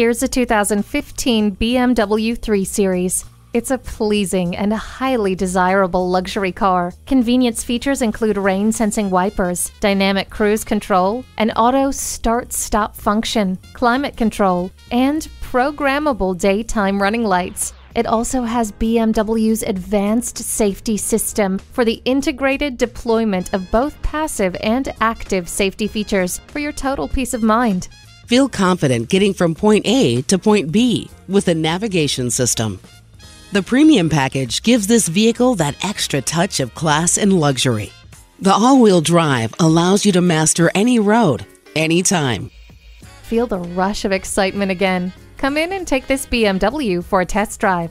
Here's a 2015 BMW 3 Series. It's a pleasing and highly desirable luxury car. Convenience features include rain sensing wipers, dynamic cruise control, an auto start stop function, climate control, and programmable daytime running lights. It also has BMW's advanced safety system for the integrated deployment of both passive and active safety features for your total peace of mind. Feel confident getting from point A to point B with the navigation system. The premium package gives this vehicle that extra touch of class and luxury. The all wheel drive allows you to master any road, anytime. Feel the rush of excitement again. Come in and take this BMW for a test drive.